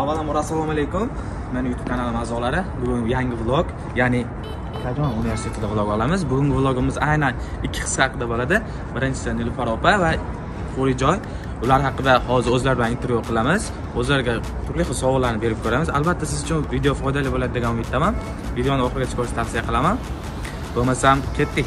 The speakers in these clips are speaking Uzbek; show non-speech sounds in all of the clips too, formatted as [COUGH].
avvalambor assalomu alaykum. Mani youtube kanalim a'zolari bugun yangi vlog ya'ni kajon universitetida vlog olamiz? Bugungi vlogimiz aynan ikki hissa haqida bo'ladi. Birinchisi nilufar opa va qo'rijoy ular haqida hozir o'zlari bilan intervyu qilamiz. O'zlariga turli xil savollarni berib ko'ramiz. Albatta siz uchun video foydali bo'ladi degan umiddaman. Videoni oxirigacha ko'rishni tavsiya qilaman. Bo'lmasam ketdik.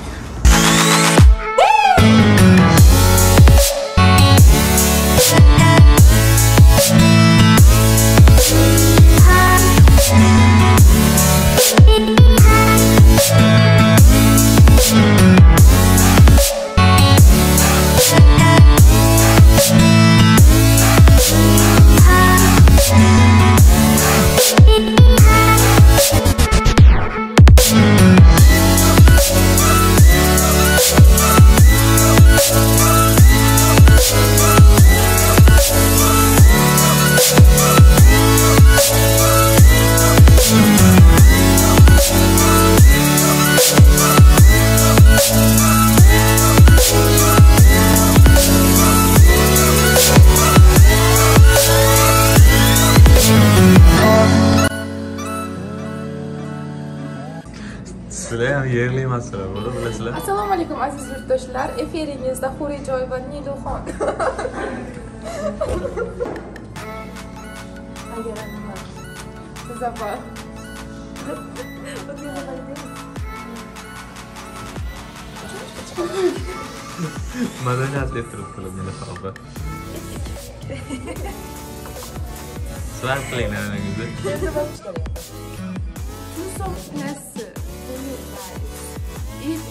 yurtdoshlar efiringizda Xurijoy va Niluxon Muzaffar madaniyat deb turibdilar Niluxon opa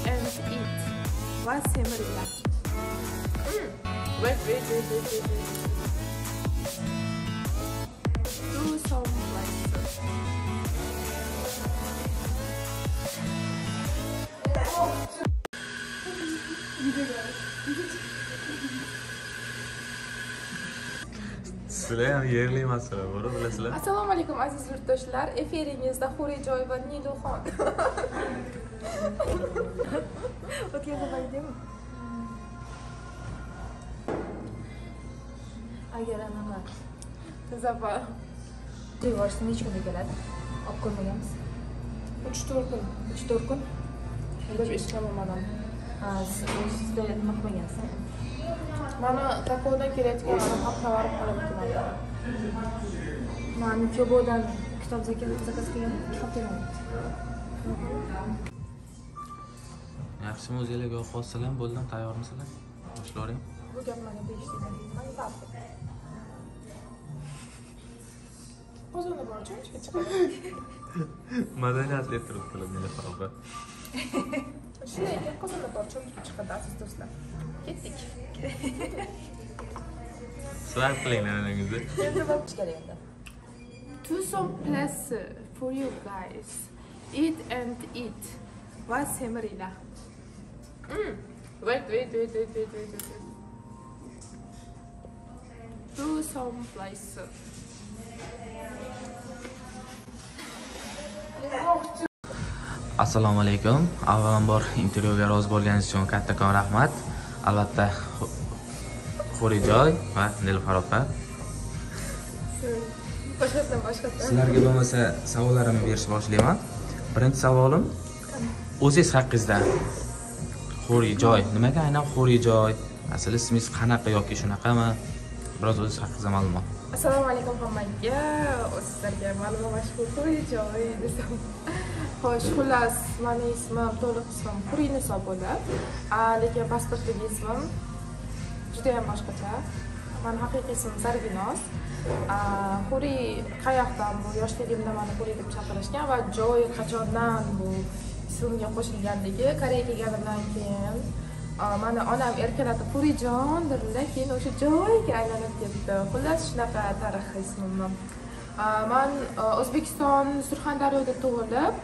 and eat. Va semiringlar wait wait wait wait wait wait. Do some like sizlar ham yerli emaslar buni bilasizlar. Assalomu alaykum aziz yurtdoshlar. Efiringizda hurijoy [LAUGHS] Вот я завойдем. agar anaqa zapal yuborishsa necha kunda keladi olib ko'rmaganmiz uch to'rt kun uch to'rt kun deb eshitganman sizda nima qilmagansiz mana takovdan kelayotgan hafta borib qolib keladi man chobodan kitob zakaz qilgan kitob kelmayapti yaxshimi o'zinglarga ovqat bo'ldim tayyormisizlar Boshlaring. bu gap mana besh so'mdan qozonda borchi chiqadi madaniyatli turib turib, nilufar opa shunday ekan qozonda borchi chiqadi aziz do'stlar. Ketdik. Svar qiling onangizni ichkari endi. To some place for you guys. Eat and eat. Va semiringlar Mm. Wait, wait, wait, wait, wait, wait, wait. Some place. assalomu alaykum avvalambor intervyuga rozi bo'lganingiz uchun kattakon rahmat albatta xurijoy va nilufar opa boshlatdim boshlatdim sizlarga bo'lmasa savollarimni berishni boshlayman birinchi savolim o'zingiz haqingizda joy. Nimaga aynan joy? Asl ismingiz qanaqa yoki shunaqami? Biroz o'zingiz haqingizda ma'lumot. Assalomu alaykum hammaga. Sizlarga ma'lum mashhur joy desam. Xo'sh xullas mani ismim to'liq ismim huriniso bo'ladi lekin pasportdagi ismim judayam boshqacha. Mani haqiqiy ismim sarvinoz. A, huri qayoqdan bu yoshligimda mani huri deb chaqirishgan va joy qachondan bu ismimga qo'shilganligi koreyaga kelganimdan keyin mani onam erkalatib purijon dedilar keyin o'sha joyga aylanib ketdi. Xullas shunaqa tarixiy ismim man o'zbekiston surxondaryoda tug'ilib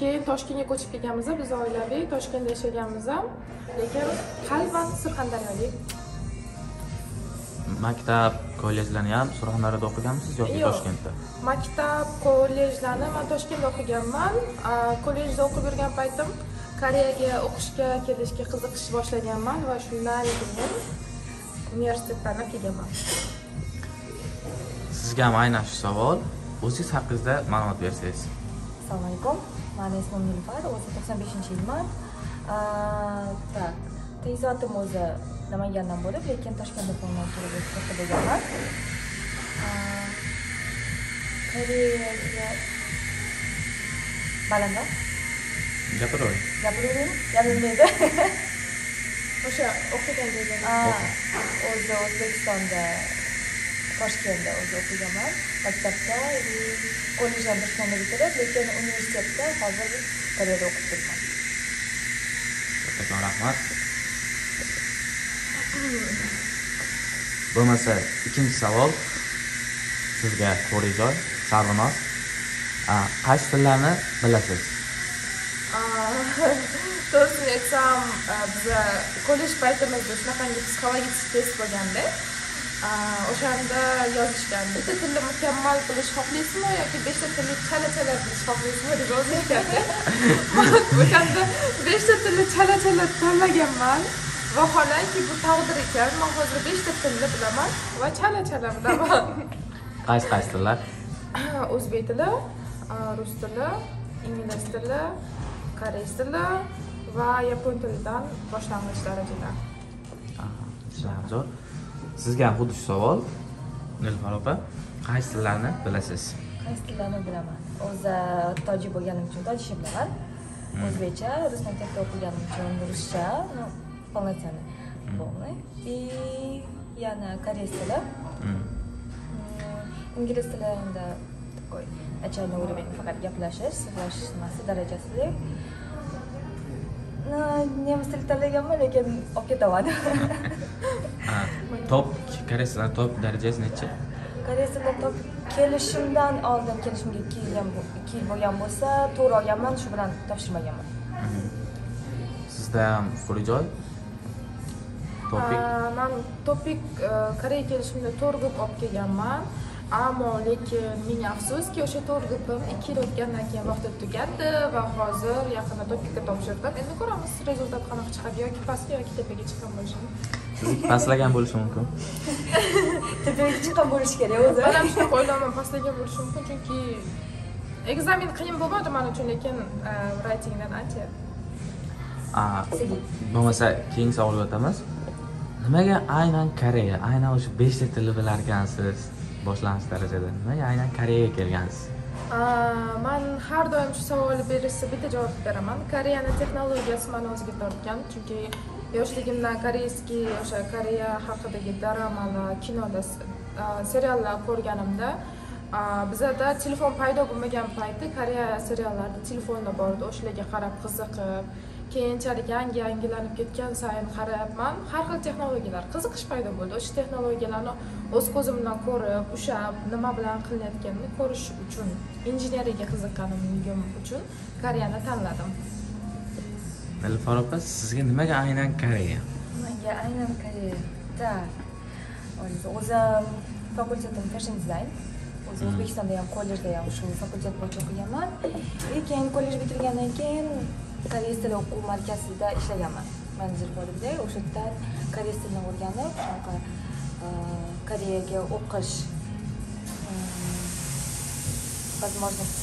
keyin toshkentga ko'chib kelganmiz biz oilaviy toshkentda yashaganmiz lekin qalban surxondaryolik maktab kollejlarni ham surxondaryoda o'qiganmisiz yoki toshkentda? Maktab kollejlarni man toshkentda o'qiganman. Kollejda o'qib yurgan paytim koreyaga o'qishga kelishga qiziqish boshlaganman va shundan keyin universitetdan kelganman siz sizga ham aynan shu savol. O'zingiz haqingizda ma'lumot bersangiz. Assalomu alaykum. Mani ismim nilufar o'zi to'qson beshinchi yilman. Так tayinsotim o'zi namangandan bo'lib lekin toshkentda bo'lgan kelib o'qishga bo'lganman koreyaga balandroq. Gapiravering gapiravering gapirmaydi [LAUGHS] o'sha o'qigan joydan o'zi o'zbekistonda toshkentda o'zi o'qiganman. Maktabda и kollej ham toshkentda bitirib lekin universitetda hozir koreyada o'qib turibman. Kattakon rahmat bo'lmasa ikkinchi savol. Sizga to'g'rijoy sarvinoz. Qaysi tillarni bilasiz? [LAUGHS] To'g'risini aytsam biza kollej paytimizda shunaqangi psixologik test bo'lganda o'shanda yozishgan. Bitta tilni mukammal bilish xohlaysizmi yoki beshta tilni chala chala bilish xohlaysizmi deb yozishganda [LAUGHS] [LAUGHS] o'shanda beshta tilni chala chala tanlaganman vaholanki bu taqdir ekan. Man hozir beshta tilni bilaman va chala chala bilaman. [LAUGHS] Qaysi qaysi tillar? [CLEARS THROAT] O'zbek tili rus tili ingliz tili koreys tili va yapon tilidan boshlang'ich darajada Aha, ishlar zo'r. Sizga ham xuddi shu savol. Nilufar opa qaysi tillarni bilasiz? Qaysi tillarni bilaman? O'zi tojik bo'lganim uchun tojikcha bilaman o'zbekcha rus maktabida o'qiganim uchun ruscha полноценный полный и yana koreys tili ingliz endi такой начальный уровень faqat gaplashish so'zlashish nimasi darajasida nemis tili tanlaganman lekin olib ketaman top koreys tilini top darajasi nechi koreys tilida top kelishimdan oldin kelishimga ikki ikki yil bo'lgan bo'lsa to'rt olganman shu bilan topshirmaganman Mhm. sizda to'g'rijoy topik Aa, man topik e, koreya kelishimda to'rt gup olib kelganman ammo lekin ming afsuski o'sha to'rt gupim ikki yil o'tgandan keyin vaqti tugadi va hozir yaqinda topikka topshirdim. Endi ko'ramiz rezultat qanaqa chiqadi yoki pastga yoki tepaga chiqqan bo'lishim siz pastlagan bo'lishi mumkin. [LAUGHS] Tepaga chiqqan bo'lishi kerak o'zi. Man ham shunaqa o'ylayman pastlagan bo'lishi mumkin chunki ekzamen qiyin bo'lmadi man uchun lekin e, writingdan ancha bo'lmasa keyingi savolga o'tamiz nimaga aynan koreya aynan o'sha beshta tilni bilarkansiz boshlang'ich darajada. Nimaga aynan koreyaga kelgansiz? Man har doim shu savolni berishsa bitta javob beraman. Koreyani texnologiyasi mani o'ziga tortgan chunki yoshligimdan koreyskiy o'sha koreya haqidagi dramalar kinoda seriallar ko'rganimda bizada telefon paydo bo'lmagan payti koreya seriallarida telefonda bor edi o'shalarga qarab qiziqib keyinchalik yangi yangilanib ketgan sayin qarayapman. Har xil texnologiyalar qiziqish paydo bo'ldi. O'sha texnologiyalarni o'z ko'zim bilan ko'rib ushlab nima bilan qilinayotganini ko'rish uchun injeneriyaga qiziqqanimligim uchun koreyani tanladim. Nilufar opa sizga nimaga aynan koreya? Menga aynan koreya? Так o'zi o'zim fakultetim fashion dizayn o'zi o'zbekistonda ham kollejda ham shu fakultet bo'yicha o'qiganman. Lekin kollej bitirgandan keyin koreys tili o'quv markazida ishlaganman. Menejer bo'libda o'sha yerdan koreys tilini o'rganib shunaqa e, koreyaga o'qish возможность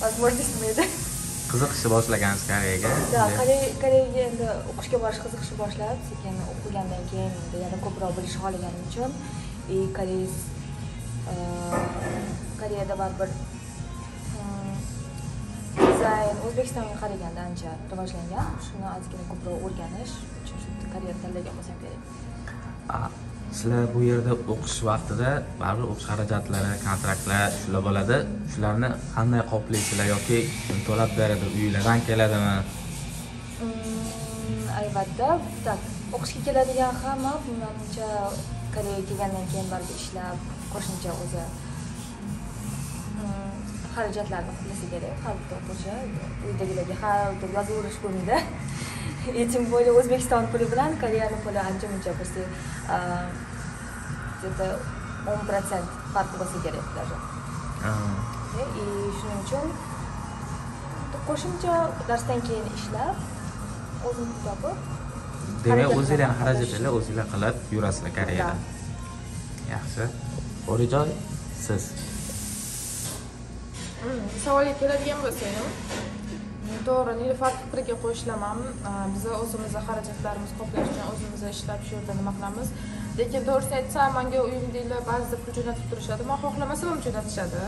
возможность nima [LAUGHS] edi qiziqishni boshlagansiz koreyaga? Да, Kore- Koreyaga endi o'qishga borish qiziqishni boshlab, sekin o'qigandan keyin endi yana ko'proq bilishni xohlaganim uchun. И koreys e, Koreyada baribir dizayn O'zbekistonga qaraganda ancha rivojlangan. Shuni ozgina ko'proq o'rganish uchun shu Koreyani tanlagan bo'lsam kerak. Sizlar bu yerda o'qish vaqtida baribir o'qish xarajatlari kontraktlar shular bo'ladi shularni qanday qoplaysizlar yoki kim to'lab beradi uylardan keladimi Mm, albatta так o'qishga keladigan hamma menimcha koreyaga kelgandan keyin baribir ishlab qo'shimcha o'zi mm, xarajatlarni qoplasa kerak. Bitta o'quvchi uydagilarga har deb yozaverish bo'lmaydi [LAUGHS] yetim puli o'zbekiston puli bilan koreyani puli ancha muncha просто где то o'n protsent farqi bo'lsa kerak даже и shuning uchun qo'shimcha darsdan keyin ishlab o'zim pul topib demak o'zinglarni xarajatlarni o'zinglar qilib yurasizlar koreyada yaxshi. Bo'rijoy siz savolga keladigan bo'lsam to'g'ri nilufar fikriga qo'shilaman biza o'zimizni xarajatlarimizni qoplash uchun o'zimiz ishlab shu yerda nima qilamiz? Lekin to'g'risini aytsam manga uyimdagilar ba'zida pul jo'natib turishadi man xohlamasam ham jo'natishadi.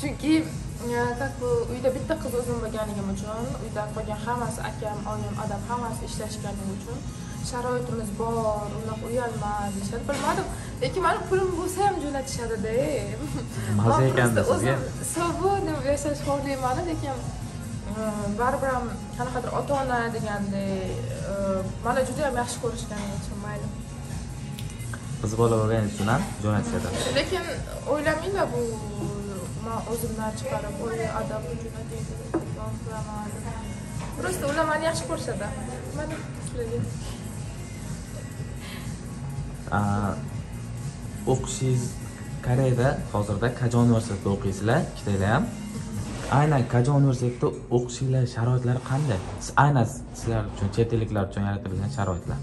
Chunki e, как бы uyda bitta qiz o'zim bo'lganligim uchun uyda qolgan hammasi akam oyim odam hammasi ishlashganligi uchun sharoitimiz bor unaqa uyalma deyishadi bilmadim lekin mani pulim bo'lsa ham jo'natishadida [LAUGHS] Maza ekanda sizga. o'zim свободно yashash xohlayman lekin baribir ham qanaqadir ota ona degandek e, mani juda yam yaxshi ko'rishganligi uchun mayli. Qiz bola bo'lgani uchun ham jo'natishadi. Lekin o'ylamanglar bu man o'zimdan chiqarib oy adam jo'nataydi deb. просто ular mani yaxshi ko'rishadi. Mana sizlarga o'qishingiz koreyada hozirda kajon universitetida o'qiysizlar ikkitalar ham aynan kajon universitetida o'qishinglar sharoitlari qanday Siz- aynan sizlar uchun chet elliklar uchun yaratilgan sharoitlar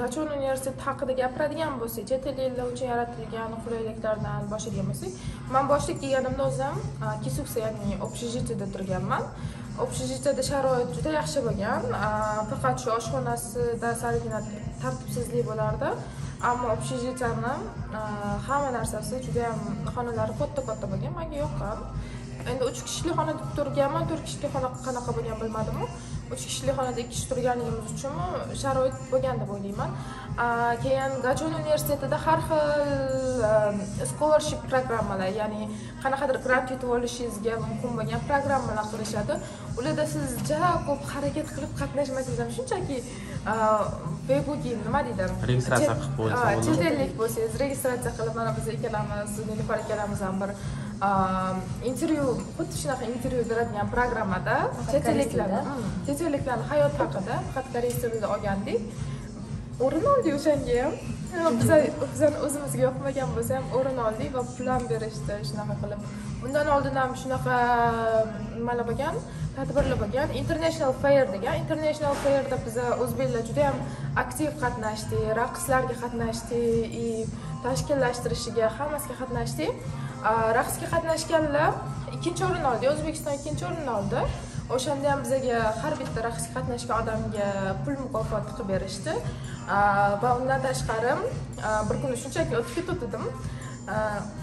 gachon universiteti haqida gapiradigan bo'lsak chet elliklar uchun yaratilgan qulayliklardan boshlagan bo'lsak man boshlab kelganimda o'zim kisuksa ya'ni общежитиеda turganman общежитиеda sharoit juda yaxshi bo'lgan faqat shu oshxonasida salgina tartibsizlik bo'lardi. Ammo общежитияni e, hamma narsasi juda yam xonalari katta katta bo'lgan. Manga yoqqan endi uch kishili xonada turganman. To'rt kishili xona qanaqa bo'lgan bilmadimu uch kishili xonada ikki kishi turganligimiz uchunmi sharoit bo'lgan deb o'ylayman. Keyin gachon universitetida har xil scholarship programmalar ya'ni qanaqadir grant yutib olishingizga mumkin bo'lgan programmalar qilishadi ularda siz juda ko'p harakat qilib qatnashmasangiz ham shunchaki begugi nima deydi Registratsiya qilib bo'ladi. chet ellik bo'lsangiz registratsiya qilib mana biz ikkalamiz nilufar ikkalamiz ham bir intervyu xuddi shunaqa intervyu beradigan programmada chet elliklarni chet elliklarni hayot haqida faqat koreys tilida olgandik o'rin oldik o'shanga ham biza bizani o'zimizga yoqmagan bo'lsa ham o'rin oldik va pul ham berishdi shunaqa qilib bundan oldin ham shunaqa nimalar bo'lgan tadbirlar bo'lgan international fair degan international fairda biza o'zbeklar juda yam aktiv qatnashdik raqslarga qatnashdik и tashkillashtirishiga hammasiga qatnashdik raqsga qatnashganlar ikkinchi o'rin oldi o'zbekiston ikkinchi o'rin oldi. O'shanda ham bizaga har bitta raqsga qatnashgan odamga pul mukofoti qilib berishdi. Va undan tashqari bir kuni shunchaki o'tib ketuvdim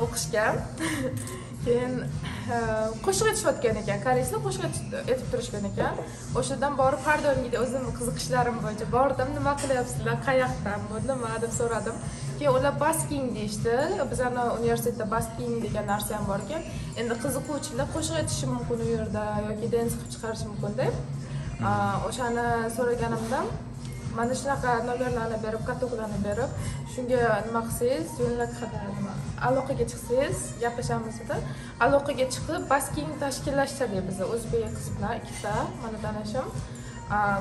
o'qishga. [LAUGHS] keyin qo'shiq aytishayotgan ekan koreyslar qo'shiq aytib turishgan ekan. O'shadan borib har doimgidek o'zimni qiziqishlarim bo'yicha bordim nima qilyapsizlar qayoqdan bu? nima deb so'radim. Keyin ular basking deyishdi. Bizani universitetda basking degan narsa ham bor ekan. Endi qiziquvchilar qo'shiq aytishi mumkin u yerda yoki dens qilib chiqarishi mumkin deb o'shani so'raganimda mana shunaqa nomerlarni berib katoklarni berib shunga nima qilsangiz yo'lakada nima aloqaga chiqsangiz gaplashamiz dedi. Aloqaga chiqib basking tashkillashtirdik biza o'zbek qiz bilan ikkita mana tanishim.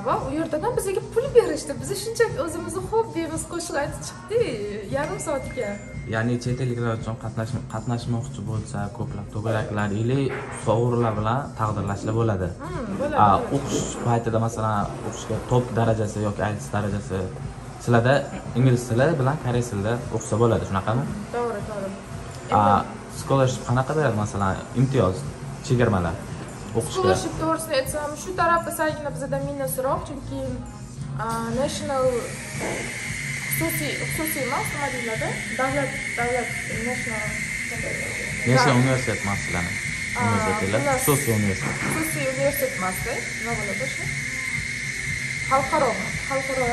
Va u yerdan bizga pul berishdi. Biz shunchaki o'zimizni hobbimiz qo'shiq aytib chiqdik yarim soatga. Ya'ni chet elliklar uchun qatnash- qatnashmoqchi bo'lsa ko'plab to'garaklar или sovg'alar bilan taqdirlashlar bo'ladi. O'qish paytida masalan o'qishga top darajasi yoki IELTS darajasi sizlarda ingliz tili bilan koreys tilida o'qisa bo'ladi shunaqami? To'g'ri to'gri. Scholarship qanaqa beradi masalan imtiyoz chegirmalar o'qishga? Scholarship to'g'risini aytsam shu tarafi salgina bizada minusroq chunki national xususiy xususiy emas nima deyiladi davlat davlat national necha universitet ular- xususiy universitet. Xususiy universitet emasda nima bo'ladi shu xalqaro xalqaro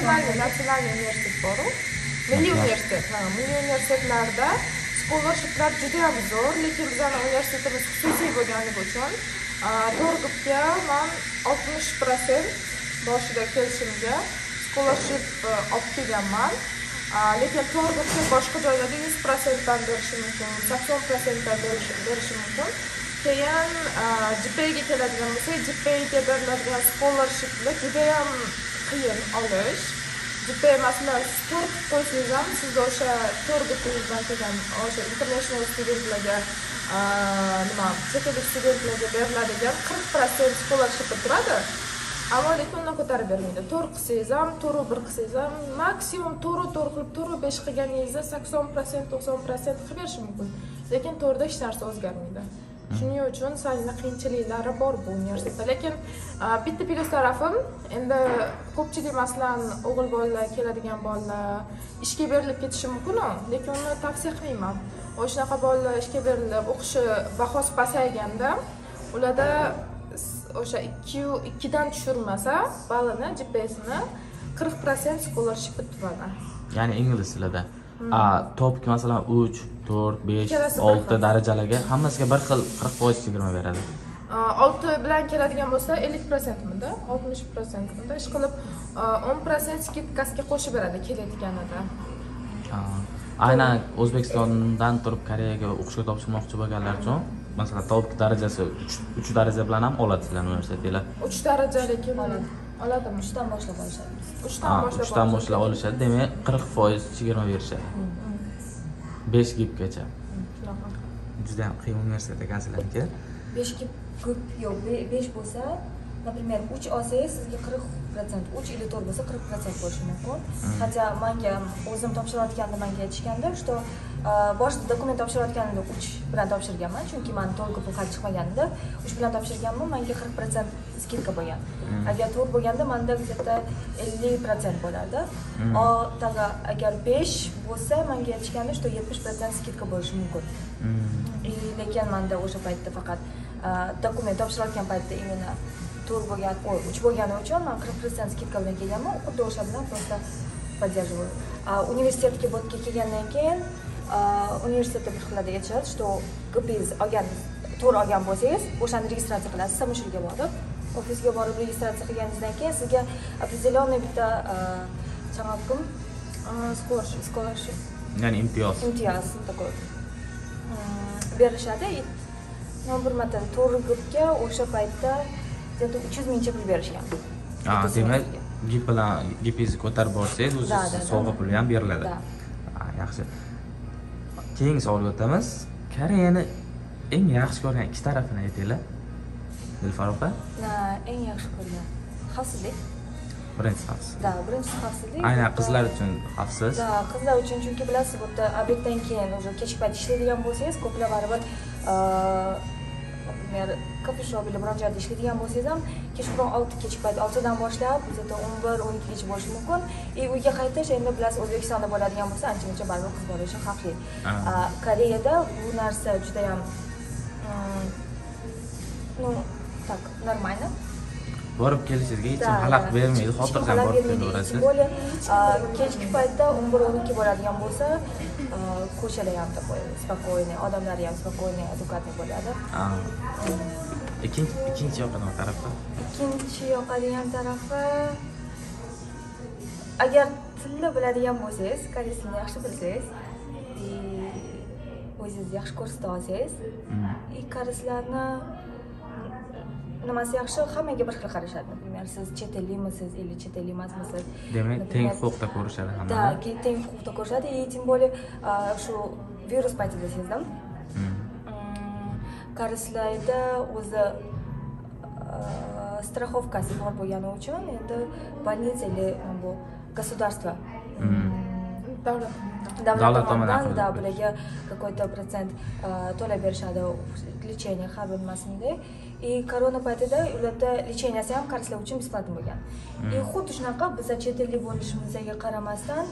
nima national natsionalniy universitet boru. Milliy universitet ha milliy universitetlarda scholarshiplar juda yam zo'r lekin bizani universitetimiz xususiy bo'lganligi uchun a, to'rgubga man oltmish prosent boshida kelishimga scholarship e, olib kelganman A, lekin to'rgubga boshqa joylarda yuz prosentdan berishi mumkin sakson prosentdan berishi mumkin. Keyin e, gpaga keladigan bo'lsak gpaga beriladigan scholarshipni judayam qiyin olish. Gpa masalan siz to'rt qo'ysangiz ham sizga o'sha to'rt to'rgupingizdan kelgan o'sha international studentlarga e, nima chet ellik studentlarga beriladigan qirq protsent scholarship turadi. Ammo lekin ko'tarib bermaydi. To'rt qilsangiz ham to'rt bir qilsangiz ham maksimum to'rt to'rt qilib to'rt besh qilganingizda sakson prosent to'qson prosent qilib berishi mumkin. Lekin to'rtda hech narsa o'zgarmaydi. Shuning uchun sal qiyinchiliklari bor bu universitetda. Lekin bitta plyus tarafim endi ko'pchilik masalan o'g'il bolalar keladigan bolalar ishga berilib ketishi mumkin lekin uni tavsiya qilmayman. O'sha shunaqa bolalar ishga berilib o'qishi bahosi pasayganda ularda o'sha ikkiyu ikkidan tushirmasa ballini gpsni qirq prosent scholarship turadi ya'ni ingliz tilida. A topki masalan uch to'rt besh olti darajalarga hammasiga bir xil qirq foiz chegirma beradi. Olti bilan keladigan bo'lsa ellik prosentmida oltmish prosentmida ish qilib o'n prosent skidkasiga qo'shib beradi kelayotganida aynan o'zbekistondan turib koreyaga o'qishga topshirmoqchi bo'lganlar uchun masalan top darajasi uch daraja bilan ham oladi sizlarni universitetlar. Uch daraja lekin oladimi? Uchdan boshlab olishadi. Uchdan boshlab uchdan boshlab olishadi. Demak qirq foiz chegirma berishadi. Besh gibgacha shunaqa. Juda yam qiyin universitet ekan sizlarniki besh ko'p yo'q. Besh bo'lsa например uch olsangiz sizga qirq protsent uch или to'rt bo'lsa qirq protsent bo'lishi mumkin хотя manga o'zim topshirayotganda manga aytishganda что boshida dokument topshirayotganimda uch bilan topshirganman chunki mani to'liq pul hali chiqmaganida uch bilan topshirganman manga qirq protsent skidka bo'lgan agar to'rt bo'lganda manda где то ellik protsent bo'lardi taga agar besh bo'lsa manga aytishganda что yetmish protsent skidka bo'lishi mumkin и lekin manda o'sha paytda faqat dokument topshirayotgan paytda именно to'rt bo'lgan uch bo'lgani uchun man qirq prosent skidka bilan kelganman xuddi o'sha bilan просто поддерживаю. Universitetga botga kelgandan keyin universitetda bir xillarda aytishadi что gpz olgan to'rt olgan bo'lsangiz o'shani registratsiya qilasiz samoshilga borib ofisga borib registratsiya qilganingizdan keyin sizga определенный bitta scholarship ya'ni imtiyoz imtiyoz такой berishadi bir marta to'rt gpga o'sha paytda где то uch yuz mingcha pul berishgan demak gip bilan gipingizni ko'tarib borsangiz o'zi sovg'a puli ham beriladi yaxshi keyingi savolga o'tamiz koreyani eng yaxshi ko'rgan ikki tarafini aytinglar nilufar opa eng yaxshi ko'rgan xavfsizlik birinchisi xavfsizlik да birinchisi xavfsizlik aynan qizlar uchun xavfsiz да qizlar uchun chunki bilasiz bu yerda obeddan keyin уже kechki payt ishlaydigan bo'lsangiz ko'plar baribir например kofe shop или biron joyda ishlaydigan bo'lsangiz ham kechqurun olti kechki payt oltidan boshlab bizada o'n bir o'n ikkigacha bo'lishi mumkin и uyga qaytish endi bilasiz o'zbekistonda bo'ladigan bo'lsa ancha muncha baribir qiz bola uchun xavfli koreyada bu narsa judayam ну так нормально borib kelishingizga hech kim xalaqit bermaydi. xotirjam borib kelaverasiz более kechki paytda o'n bir o'n ikki bo'ladigan bo'lsa ko'chalar ham такой спокойный odamlar ham спокойный адекватный bo'ladi. Ikkinchi ikkinchi yoqadigan tarafi? Ikkinchi yoqadigan tarafi agar tilni biladigan bo'lsangiz koreys tilini yaxshi bilsangiz o'zingizni yaxshi ko'rsata olsangiz и koreyslarni nimasi yaxshi hammaga bir xil qarashadi например siz chet ellikmisiz или chet ellik emasmisiz demak teng huquqda ko'rishadi hamma да teng huquqda ko'rishadi и тем более shu virus paytida sezdim koreyslarda o'zi страховкasi bor bo'lgani uchun endi больница или bu государство? Davlat tomonidan да bularga какой то процент to'lab berishadi lечение har bir nimasida и korona paytida ularda lecheniyasi ham koreyslar uchun бесплатно bo'lgan и xuddi shunaqa biza chet ellik bo'lishimizga qaramasdan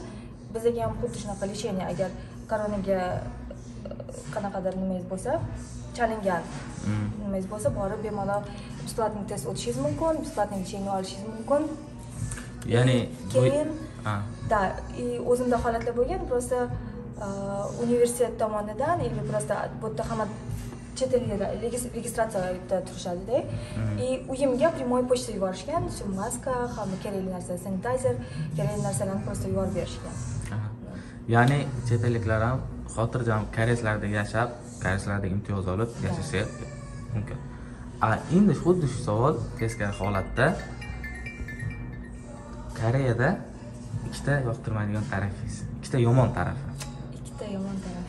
bizaga ham xuddi shunaqa lecheniya agar koronaga qanaqadir nimangiz bo'lsa chalingan nimangiz bo'lsa borib bemalol бесплатный test o'tishingiz mumkin бесплатный lechение olishingiz mumkin ya'ni keyin да и o'zimda holatlar bo'lgan просто universitet tomonidan или просто bu yerda hamma chet elda registratsiyada turishadida и uyimga прямой почта yuborishgan maska hamma kerakli narsa sanitayzer kerakli narsalarni просто yuborib berishgan ya'ni chet elliklar ham xotirjam koreyslarda yashab koreyslarda imtiyoz olib yashashligi mumkin. A endi xuddi shu savol teskari holatda. Koreyada ikkita yoqtirmaydigan tarafingiz. Ikkita yomon tarafi. Ikkita yomon taraf.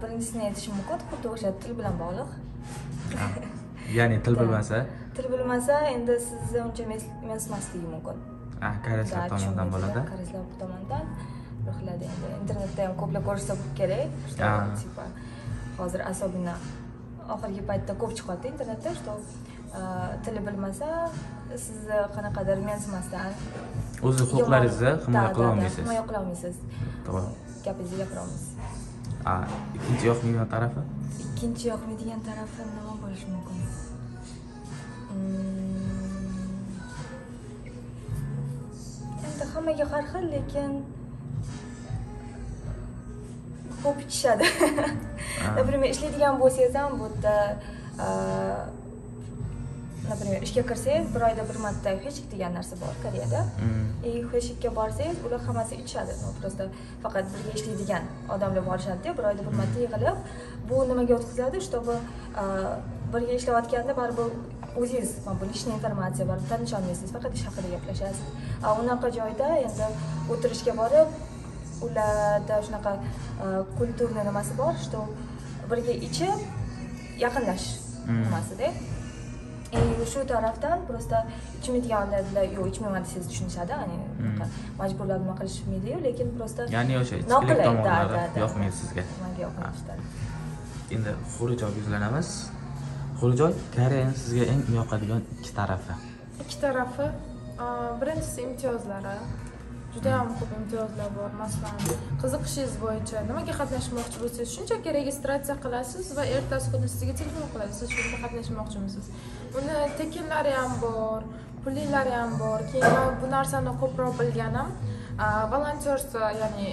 Birinchisini aytishim mumkin xuddi o'sha til bilan bog'liq. Ya'ni til [LAUGHS] bilmasa? Til bilmasa endi sizni uncha mensimasligi mumkin. Ah, koreyslar tomonidan bo'ladi. koreyslar tomonidan xilada endi internetda ham ko'plab ko'rsa kerak. Hozir особенно oxirgi paytda ko'p chiqyapti internetda что tili bilmasa sizni qanaqadir mensimasdan o'zni huquqlaringizni himoya qila olmaysiz himoya qila olmaysiz to'g'ri gapingizni gapira olmaysiz Ah, ikkinchi yoqmaydigan tarafi ikkinchi yoqmaydigan tarafi nima bo'lishi mumkin endi hammaga har xil lekin ko'p ichishadi например ishlaydigan bo'lsangiz ham bu yerda например ishga kirsangiz bir oyda bir marta hechik degan narsa bor koreyada. И hechikka borsangiz ular hammasi ichishadi просто faqat birga ishlaydigan odamlar borishadida bir oyda bir marta yig'ilib bu nimaga o'tkaziladi чтобы birga ishlayotganda baribir o'zingiz mana bu lishniy informatsiya baribir tanisha olmaysiz faqat ish haqida gaplashasiz. A unaqa joyda endi o'tirishga borib ularda shunaqa kulturniy nimasi bor? Что birga ichib yaqinlashish Mm. nimasida и shu tarafdan просто ichmaydigan odamlar yo'q ichmayman desangiz tushunishadi ya'ni unaqa majburlab nima qilishmaydiyu lekin просто ya'ni o'sha ichkilik tomonlari yoqmaydi sizga. Menga yoqmaydi. endi xurujoyga yuzlanamiz xurujoy koreyaning sizga eng yoqadigan ikki tarafi. Ikki tarafi birinchisi imtiyozlari juda ham ko'p imtiyozlar bor masalan qiziqishingiz bo'yicha nimaga qatnashmoqchi bo'lsangiz shunchaki registratsiya qilasiz va ertasi kuni sizga telefon qiladi siz shunda qatnashmoqchimisiz? Uni tekinlari ham bor pullilari ham bor keyin man bu narsani ko'proq bilganim volontyorstvo volontyorство ya'ni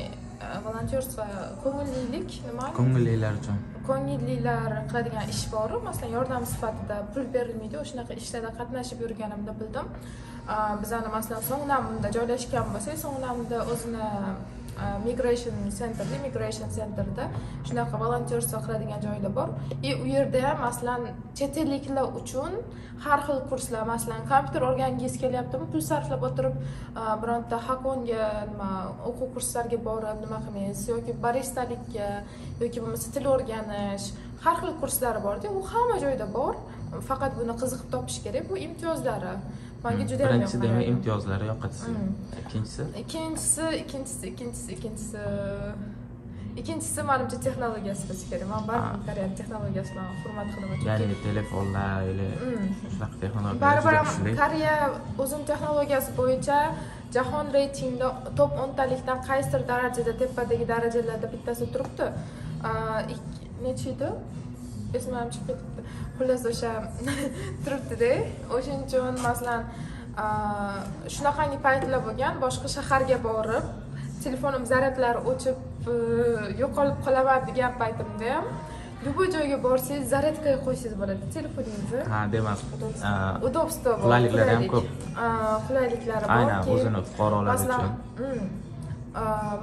volontyorstvo volontyorство ko'ngillilik nima? Ko'ngillilar uchun. Ko'ngillilar qiladigan ish boru. Masalan yordam sifatida pul berilmaydi o'shanaqa ishlarda qatnashib yurganimda bildim. Bizani masalan songnamda joylashgan bo'lsak songnamda o'zini migration centerda immigration centerda shunaqa volontyor qiladigan joylar bor. И u yerda ham masalan chet elliklar uchun har xil kurslar masalan kompyuter o'rgangingiz kelyaptimi? Pul sarflab o'tirib bironta hakonga nima o'quv kurslariga borib nima qilmaysiz? Yoki baristalikka yoki bo'lmasa til o'rganish har xil kurslari borda. U hamma joyda bor. Faqat buni qiziqib topish kerak bu imtiyozlari. Manga juda yam birinchisi demak imtiyozlari yoqadi sizga Mm. ikkinchisi? Ikkinchisi ikkinchisi ikkinchisi ikkinchisi. Ikkinchisi manimcha texnologiyasi bo'lsa kerak. Man baribir Ah. korean texnologiyasini hurmat qilaman. Ya'ni telefonlar или Mm. shunaqa texnologiyalar baribir ham koreya o'zini texnologiyasi bo'yicha jahon reytingida top o'ntalikdan qaysidir darajada tepadagi darajalarda bittasi turibdi. Necha edi esimdan ham chiqib ketibdi xullas o'sha [LAUGHS] turibdida. O'shaning uchun masalan shunaqangi paytlar bo'lgan boshqa shaharga borib telefonim zaryadlari o'chib eh, yo'qolib qolaman degan paytimda ham любой joyga borsangiz zaryadkaga qo'ysangiz bo'ladi. Telefoningizni ha demak удобство. bor Qulayliklari ham ko'p. Qulayliklari bor aynan o'zini fuqarolar uchun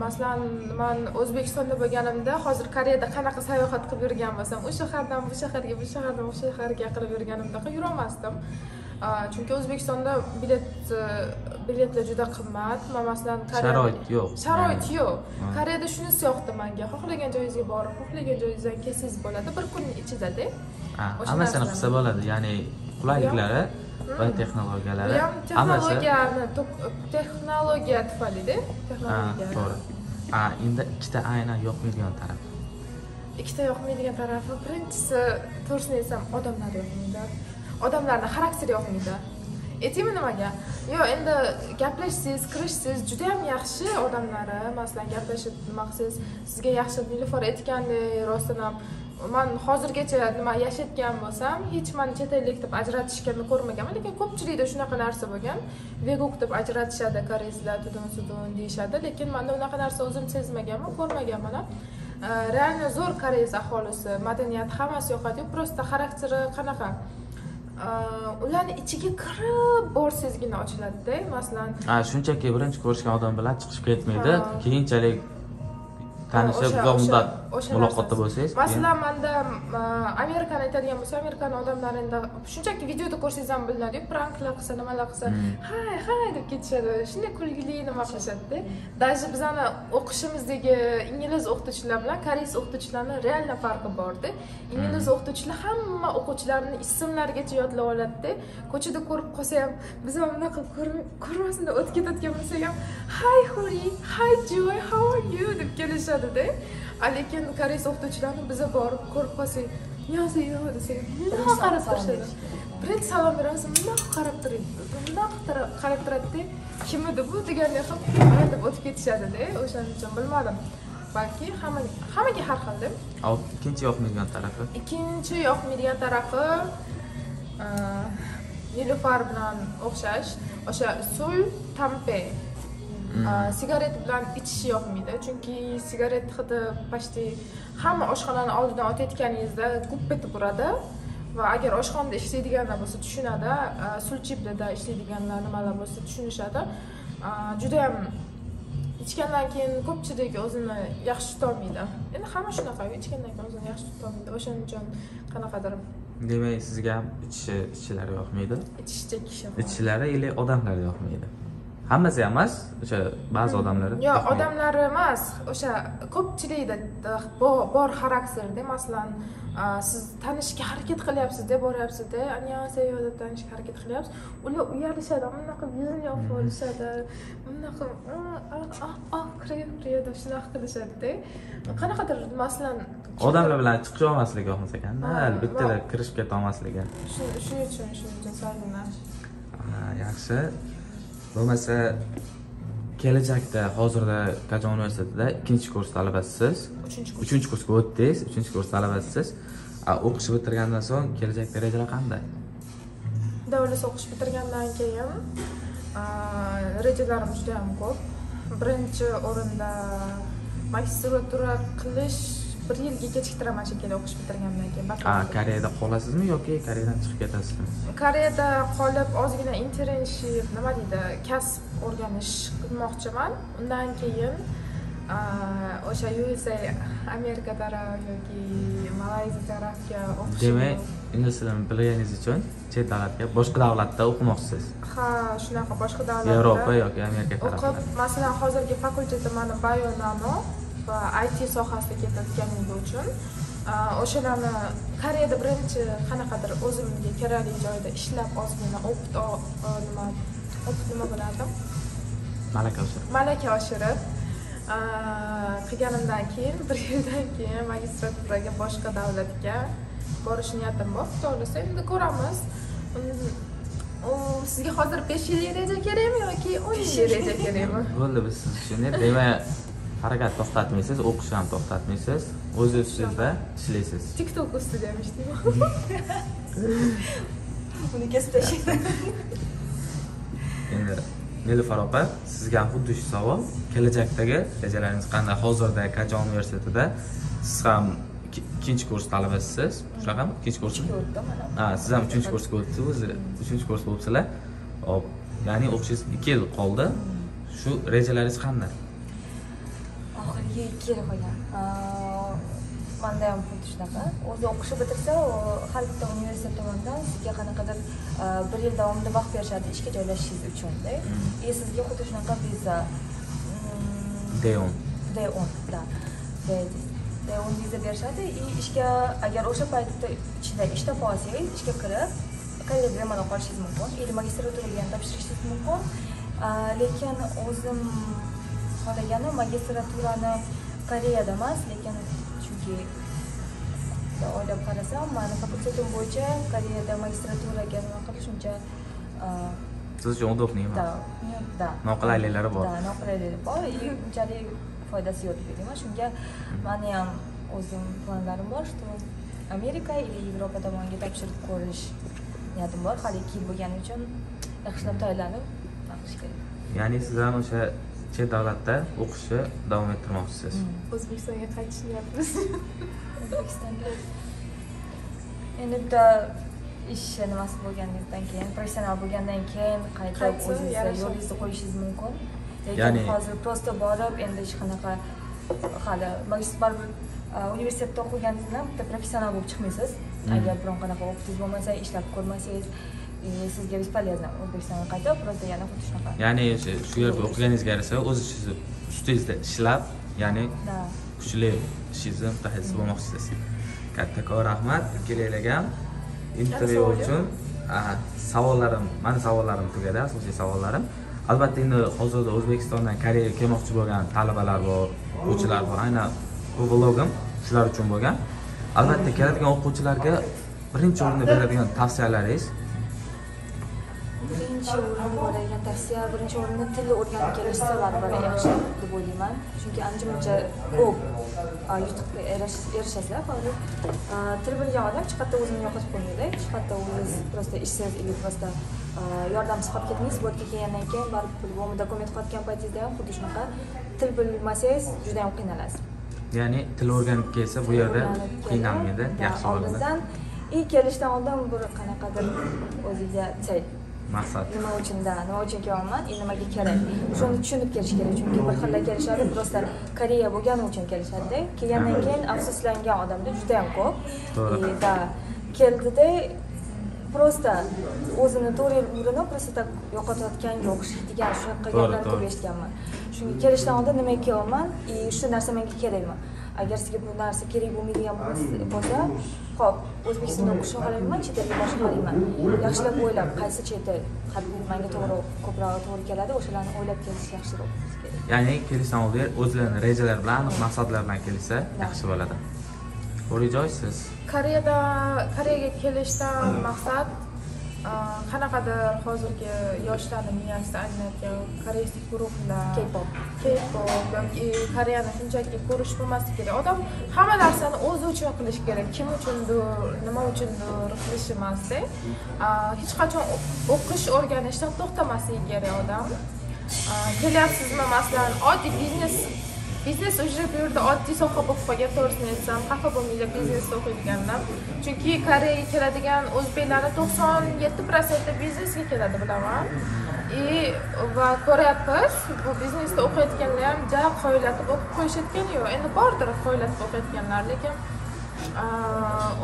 masalan man o'zbekistonda bo'lganimda hozir koreyada qanaqa sayohat qilib yurgan bo'lsam u shahardan bu shaharga bu shahardan bu shaharga qilib yurganimdaqa yurolmasdim Ah, chunki o'zbekistonda bilet eh, biletlar juda qimmat. Man masalan sharoit yo'q. Sharoit yo'q. Koreyada shunisi yoqdi manga xohlagan joyingizga borib xohlagan joyingizdan kelsangiz bo'ladi bir kunning ichidada. Ha, o'sha hammasini qilsa bo'ladi ya'ni qulayliklari va texnologiyalari hammasi texnologiyani texnologiya tufayli-da texnologiya. To'g'ri endi ikkita aynan yoqmaydigan taraf. Ikkita yoqmaydigan tarafi birinchisi to'g'risini aytsam odamlar yoqmaydi. Odamlarni xarakteri yoqmaydi. Aytaymi nimaga? Yo'q endi gaplashsangiz kirishsangiz juda yam yaxshi odamlari. Masalan gaplashib nima qilsangiz sizga yaxshi nilufar aytgandek rostdan ham man hozirgacha nima yashayotgan bo'lsam hech mani chet ellik deb ajratishganini ko'rmaganman lekin ko'pchilikda shunaqa narsa bo'lgan. Veguk deb ajratishadi koreyslar tudun sudun deyishadi lekin manda unaqa narsa o'zim sezmaganman ko'rmaganman ham реально zo'r koreys aholisi madaniyati hammasi yoqadiyu просто xarakteri qanaqa? Ularni ichiga kirib borsangizgina ochiladida masalan ha shunchaki birinchi ko'rishgan odam bilan chiqishib ketmaydi. Ha. keyinchalik tanishib uzoq muddat o'sha muloqotda bo'lsangiz masalan manda ma, amerikani aytadigan bo'lsa amerikani odamlari endi shunchaki videoda ko'rsangiz ham bilinadiku pranklar qilsa nimalar qilsa? Hmm. hay hay deb ketishadi. Shunday kulgili nima qilishadida даже bizani o'qishimizdagi ingliz o'qituvchilar bilan koreys o'qituvchilarni реально farqi borda. Ingliz Hmm. o'qituvchilar hamma o'quvchilarni ismlarigacha yodlab oladida. Ko'chada ko'rib qolsa ham biz ham qilib ko'rmay- ko'rmasdan o'tib ketayotgan bo'lsak ham hi hori hi joy. How are you? deb kelishadida. A keyin koreys o'qituvchilarni biza borib ko'rib qolsak niyoziyo desak mundoq qarab turishadi birinchi salom beramiz mundoq qarab turib mundoq qarab turadida kim edi bu deganday qilib deb o'tib ketishadida o'shaning uchun bilmadim balki hamma hammaga har xilda ikkinchi yoqmaydigan tarafi ikkinchi yoqmaydigan tarafi nilufar bilan o'xshash o'sha sul tampe sigaret bilan ichish yoqmaydi chunki sigaret hidi почти hamma oshxonani oldidan o'tayotganingizda gup etib uradi va agar oshxonada ishlaydiganlar bo'lsa tushunadi sulchiplida ishlaydiganlar nimalar bo'lsa tushunishadi judayam ichgandan keyin ko'pchilik o'zini yaxshi tutolmaydi endi hamma shunaqa ichgandan keyin o'zini yaxshi tutolmaydi o'shaning uchun qanaqadir demak sizga ham ichishi ichishlari yoqmaydi ichish chekishi bor. ichishlari или odamlari yoqmaydi hammasi ham emas o'sha ba'zi odamlari yo'q odamlari emas o'sha ko'pchilikda bor xarakterda masalan siz tanishishga harakat qilyapsizda boryapsizda annyeonghaseyo deb tanishishga harakat qilyapsiz ular uyalishadi bunaqa yuzini yopib olishadi bunaqa ah ah ah kirib kirib deb shunaqa qilishadida. Qanaqadir masalan odamlar bilan chiqib olmaslik yoqmas ekanda va- kirishib ketolmasligi shu- shuning uchun shuning uchun yaxshi bo'lmasa kelajakda hozirda kajon universitetida ikkinchi kurs talabasisiz uchinchi kurs. Uchinchi kursga o'tdingiz uchinchi kurs talabasisiz o'qishni bitirgandan so'ng kelajakda rejalar qanday? Davlat o'qish bitirgandan keyin rejalarim juda yam ko'p. Birinchi o'rinda magistratura qilish bir yilga kechiktiraman shekilli o'qish bitirgandan keyin A, bakalavriat. koreyada qolasizmi yoki koreyadan chiqib ketasizmi? Koreyada qolib ozgina internship nima deydi kasb o'rganish qilmoqchiman. Undan keyin o'sha usa amerika taraf yoki malayziya tarafga o'qishni demak ingliz tilini bilganingiz uchun chet davlatga boshqa davlatda o'qimoqchisiz? Ha shunaqa boshqa davlatda yevropa yoki amerika o'qib masalan hozirgi fakultetim mani bayonamo va it sohasida ketayotganim uchun o'shalarni koreyada birinchi qanaqadir o'zimga kerakli joyda ishlab ozgina opit o- o- nima opit nima bo'ladi malaka oshirib. Malaka oshirib qilganimdan keyin bir yildan keyin magistraturaga boshqa davlatga borish niyatim bor. Xudo xohlasa endi ko'ramiz. U sizga hozir besh yillik reja kerakmi yoki o'n yillik reja kerakmi? Bo'ldi biz tushundik demak harakat to'xtatmaysiz o'qishni ham to'xtatmaysiz. O'z ustingizda ishlaysiz tiktok ustida ham ishlayman uni kesib tashlaydi endi nilufar opa sizga ham xuddi shu savol. Kelajakdagi rejalaringiz qanday? Hozirda kajon universitetida? Siz ham ikki- ikkinchi kurs talabasisiz? Shunaqami ikkinchi kursmi? Ha siz ham uchinchi kursga o'tdingiz. O'zi uchinchi kurs bo'libsizlar. Hop ya'ni o'qishingiz ikki yil qoldi. Shu rejalaringiz qanday oxirgi ikki yil qolgan manda ham xuddi shunaqa o'zi o'qishni bitirsa har bitta universitet tomonidan sizga qanaqadir bir yil davomida vaqt berishadi ishga joylashishingiz uchunda и sizga xuddi shunaqa viza mm, deon D10 да. D10 D10 viza berishadi и ishga agar o'sha paytda ichida ish topa olsangiz ishga kirib koreyada bemalol qolishingiz mumkin или magistraturaga ham topshirishingiz mumkin lekin o'zim xohlagani magistraturani koreyada emas lekin chunki o'ylab qarasam mani fakultetim bo'yicha koreyada magistraturaga nima qilish uncha ah, siz uchun удобный emas да да noqulayliklari bor. Да noqulaylik bor. И unchalik foydasi yo'q deb o'ylayman shunga mani ham o'zim planlarim bor что amerika или yevropa tomoniga topshirib ko'rish niyatim bor. Hali ikki yil bo'lgani uchun yaxshilab tayyorlanib nima qilish kerak. Ya'ni siz ham o'sha chet davlatda o'qishni davom ettirmoqchisiz? O'zbekistonga qaytish niyatimiz o'zbekistonga endi bitta ish nimasi bo'lgandan keyin professional bo'lgandan keyin qaytib o'zingizni yo'lingizni qo'yishingiz mumkin. Lekin Ya'ni- hozir просто borib endi hech qanaqa hali magistr baribir e, universitetda o'qiganingizda bitta professional bo'lib chiqmaysiz. Agar biron qanaqa o'qitingiz bo'lmasa ishlab ko'rmasangiz e, sizga бесполезно o'zbekistonga qaytib просто yana xuddi shunaqa ya'ni shu yerda o'qiganingizga yarasha o'z ustingizda ishlab ya'ni kuchli ishingizni mutaxassis bo'lmoqchisiz kattakon rahmat ikkalanglarga ham intervyu uchun savollarim mani savollarim tugadi asosiy savollarim albatta endi hozirda o'zbekistondan koreyaga kelmoqchi bo'lgan talabalar bor o'quvchilar bor. Aynan bu vlogim shular uchun bo'lgan. Albatta keladigan o'quvchilarga birinchi o'rinda beradigan tavsiyalaringiz birinchi o'rinda bo'ladigan tavsiya birinchi o'rinda tilni o'rganib kelishsa baribir yaxshi deb o'ylayman. Chunki ancha muncha ko'p yutuqqa erish- erishasizlar hozir til bilgan odam hech qayerda o'zini yo'qotib qo'ymaydi hech qayerda o'zingiz просто ishsiz или просто yordamsiz qolib ketmaysiz bu yerga kelgandan keyin baribir по-любому dokument qilayotgan paytingizda ham xuddi shunaqa til bilmasangiz juda yam qiynalasiz. Ya'ni til o'rganib kelsa bu yerda qiynalmaydi yaxshi bo'ladi. oldindan и kelishdan oldin bir qanaqadir o'ziga maqsad nima uchun da nima uchun kelyapman и nimaga kerak? Shuni tushunib kelish kerak chunki bir xillar kelishadi просто koreya bo'lgani uchun kelishadida. Kelgandan keyin afsuslangan odamlar juda yam ko'p. To'g'ri. и да keldida просто o'zini to'rt yil umrini просто так yo'qotayotganga o'xshaydigan shunaqa To'g'ri, gaplarni ko'p to'g'ri. eshitganman. Shunga kelishdan oldin nimaga kelyapman и shu narsa menga kerakmi agar sizga bu narsa kerak bo'lmaydigan bo'lsa- ho'p o'zbekistonda o'qishni xohlayman chet elga borishni xohlayman yaxshilab o'ylab qaysi chet el qat- menga to'g'ri ko'proq to'g'ri keladi o'shalarni o'ylab kelish yaxshiroq bo'lsa kerak ya'ni kelishdan oldin o'zlarini rejalari bilan aniq maqsadlar bilan kelishsa yaxshi bo'ladi. Bulijoy siz koreyada koreyaga kelishdan maqsad qanaqadir hozirgi yoshlarni miyasida aylanayotgan koreys guruhlar K-pop. K-pop yoki koreyani shunchaki ko'rish bo'lmaslik kerak. Odam hamma narsani o'zi uchun qilish kerak. Kim uchundir nima uchundir qilish emasda A, hech qachon o'qish o'rganishdan to'xtamasligi kerak odam. A, kelyapsizmi masalan? Oddiy biznes biznes уже bu yerda oddiy soha bo'lib qolgan to'g'risini aytsam xafa bo'lmanglar biznesda o'qiydiganlar chunki koreyaga keladigan o'zbeklarni to'qson yetti protsenti biznesga keladi bilaman. И va ko'ryapmiz bu biznesda o'qiyotganlar ham ja qoyillatib o'qib qo'yishayotgani yo'q. Endi bordir qoyillatib o'qiyotganlar lekin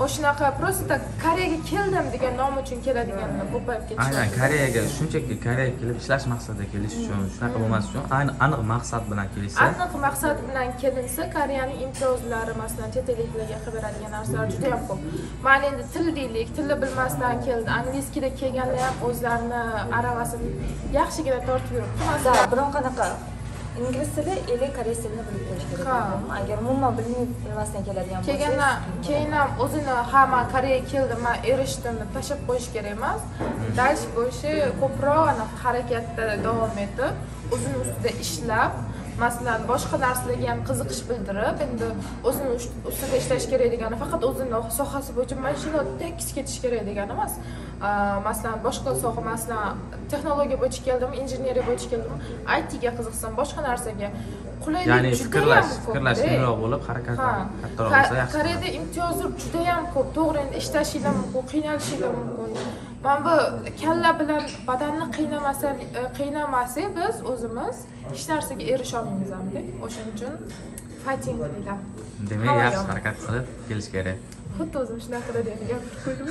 o'shanaqa просто так koreyaga keldim degan nom uchun keladiganlar ko'payib aynan ketishyapti koreyaga shunchaki koreyaga kelib ishlash maqsadida kelish uchun shunaqa bo'lmaslik uchun aniq maqsad bilan kelishsa aniq maqsad bilan kelinsa koreyaning imtiyozlari masalan chet elliklarga qilib beradigan narsalar juda yam ko'p mana endi til deylik tilni bilmasdan keldi angliyskida kelganlar ham o'zlarini aravasini yaxshigina tortib yuribdi masalan biron qanaqa ingliz tili или koreys tilini bilib kelish kerak Ha. agar umuman bilmay bilmasdan keladigan bo'lsangiz kelgandan keyin ham o'zini ha man koreyaga keldim man erishdim deb tashlab qo'yish kerak emas. Дальше больше ko'proq harakatda davom etib o'zini ustida ishlab masalan boshqa narsalarga ham qiziqish bildirib endi o'zini ustida ishlash kerak degani faqat o'zini sohasi bo'yicha mana shunday tekis ketish kerak degani emas. Masalan boshqa soha masalan texnologiya bo'yicha keldim injeneriya bo'yicha keldim ITga qiziqsam boshqa narsaga qulaylik ya'ni fikrlash ko'p, fikrlash ey. kengroq bo'lib harakat Ha, kattaroq Ka- bo'lsa yaxshi Koreyada imtiyozlar juda ham ko'p. To'g'ri endi ishlashingiz mumkin, qiynalishingiz mumkin. Mana bu kalla bilan badanni qiynamasa, e, qiynamasak biz o'zimiz hech narsaga erisha olmaymiz hamda. O'shaning uchun fighting qilinglar. demak yaxshi harakat qilib kelish kerak Xuddi o'zim shunaqa qiladigan gapirib qo'ydim.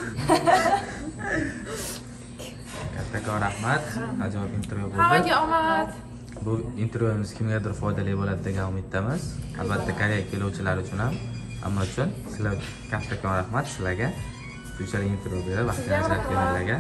kattakon rahmat ajoyib intervyu bo'ldi Hammaga omad. Bu intervyumiz kimgadir foydali bo'ladi degan umiddamiz. Albatta koreya keluvchilar uchun ham hamma uchun sizlar kattakon rahmat sizlarga. Shunchalik intervyu berib vaqtingizni ajratganinglarga